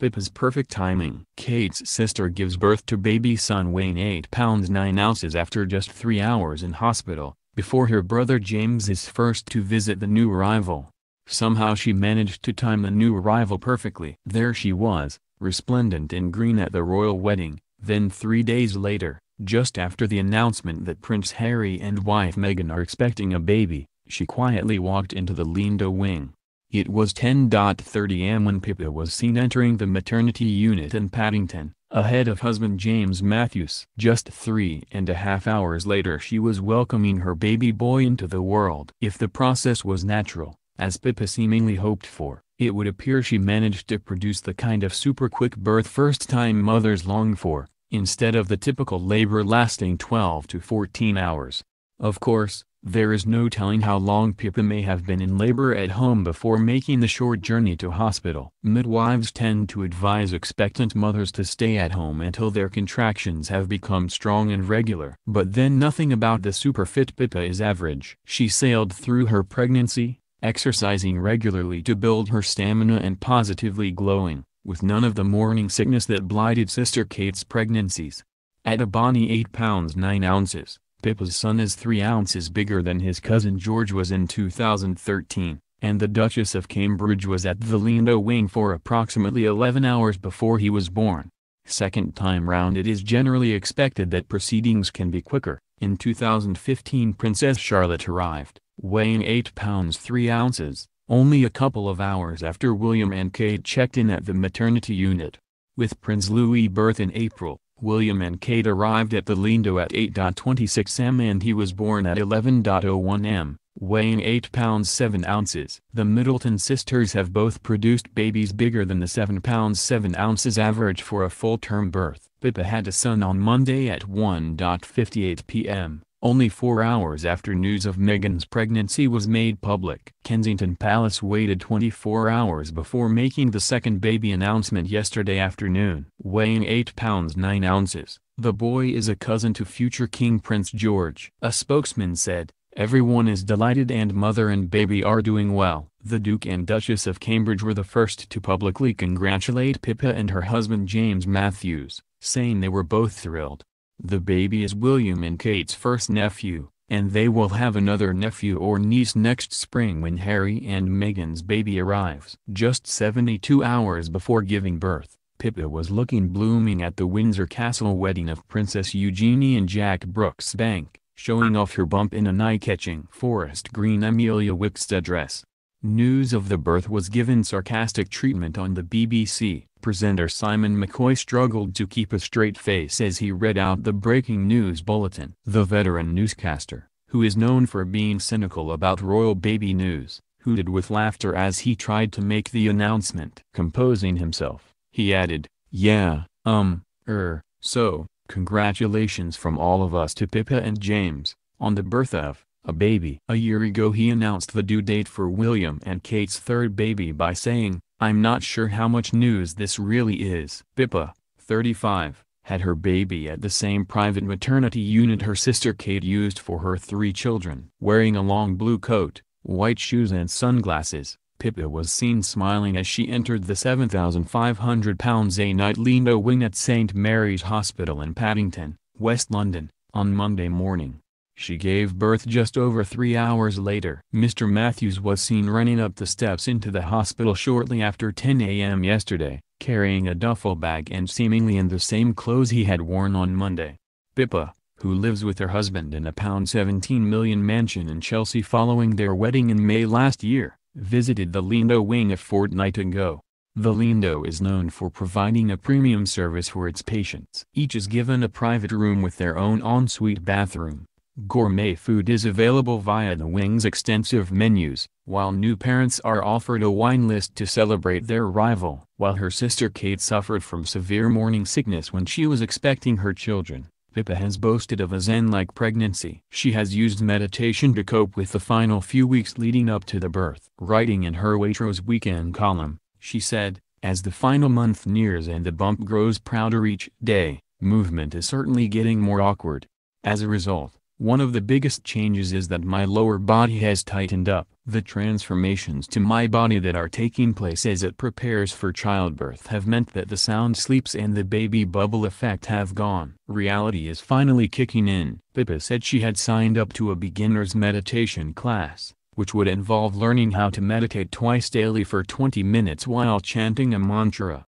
Pippa's perfect timing. Kate's sister gives birth to baby son weighing 8 pounds 9 ounces after just 3 hours in hospital, before her brother James is first to visit the new arrival. Somehow she managed to time the new arrival perfectly. There she was, resplendent in green at the royal wedding, then three days later, just after the announcement that Prince Harry and wife Meghan are expecting a baby, she quietly walked into the Lindo wing. It was 10.30 am when Pippa was seen entering the maternity unit in Paddington, ahead of husband James Matthews. Just three and a half hours later she was welcoming her baby boy into the world. If the process was natural, as Pippa seemingly hoped for, it would appear she managed to produce the kind of super-quick birth first-time mothers long for, instead of the typical labor lasting 12 to 14 hours. Of course, there is no telling how long Pippa may have been in labor at home before making the short journey to hospital. Midwives tend to advise expectant mothers to stay at home until their contractions have become strong and regular. But then nothing about the super fit Pippa is average. She sailed through her pregnancy, exercising regularly to build her stamina and positively glowing, with none of the morning sickness that blighted Sister Kate's pregnancies. At a bonny 8 pounds 9 ounces, Pippa's son is 3 ounces bigger than his cousin George was in 2013, and the Duchess of Cambridge was at the Lindo wing for approximately 11 hours before he was born. Second time round it is generally expected that proceedings can be quicker. In 2015 Princess Charlotte arrived, weighing 8 pounds 3 ounces, only a couple of hours after William and Kate checked in at the maternity unit. With Prince Louis' birth in April, William and Kate arrived at the Lindo at 8.26 m and he was born at 11.01 m, weighing 8 pounds 7 ounces. The Middleton sisters have both produced babies bigger than the 7 pounds 7 ounces average for a full-term birth. Pippa had a son on Monday at 1.58 p.m only four hours after news of Meghan's pregnancy was made public. Kensington Palace waited 24 hours before making the second baby announcement yesterday afternoon. Weighing 8 pounds 9 ounces, the boy is a cousin to future King Prince George. A spokesman said, Everyone is delighted and mother and baby are doing well. The Duke and Duchess of Cambridge were the first to publicly congratulate Pippa and her husband James Matthews, saying they were both thrilled. The baby is William and Kate's first nephew, and they will have another nephew or niece next spring when Harry and Meghan's baby arrives. Just 72 hours before giving birth, Pippa was looking blooming at the Windsor Castle wedding of Princess Eugenie and Jack Brooksbank, showing off her bump in an eye-catching forest green Emilia Wickstead dress. News of the birth was given sarcastic treatment on the BBC. Presenter Simon McCoy struggled to keep a straight face as he read out the breaking news bulletin. The veteran newscaster, who is known for being cynical about royal baby news, hooted with laughter as he tried to make the announcement. Composing himself, he added, Yeah, um, er, so, congratulations from all of us to Pippa and James, on the birth of, a baby. A year ago he announced the due date for William and Kate's third baby by saying, I'm not sure how much news this really is. Pippa, 35, had her baby at the same private maternity unit her sister Kate used for her three children. Wearing a long blue coat, white shoes and sunglasses, Pippa was seen smiling as she entered the 7,500 pounds a night Lindo wing at St. Mary's Hospital in Paddington, West London, on Monday morning. She gave birth just over three hours later. Mr. Matthews was seen running up the steps into the hospital shortly after 10 a.m. yesterday, carrying a duffel bag and seemingly in the same clothes he had worn on Monday. Pippa, who lives with her husband in a pound 17 million mansion in Chelsea following their wedding in May last year, visited the Lindo wing a fortnight ago. The Lindo is known for providing a premium service for its patients. Each is given a private room with their own ensuite bathroom. Gourmet food is available via the Wing's extensive menus, while new parents are offered a wine list to celebrate their arrival. While her sister Kate suffered from severe morning sickness when she was expecting her children, Pippa has boasted of a zen-like pregnancy. She has used meditation to cope with the final few weeks leading up to the birth. Writing in her Waitrose weekend column, she said, as the final month nears and the bump grows prouder each day, movement is certainly getting more awkward. As a result, One of the biggest changes is that my lower body has tightened up. The transformations to my body that are taking place as it prepares for childbirth have meant that the sound sleeps and the baby bubble effect have gone. Reality is finally kicking in. Pippa said she had signed up to a beginner's meditation class, which would involve learning how to meditate twice daily for 20 minutes while chanting a mantra.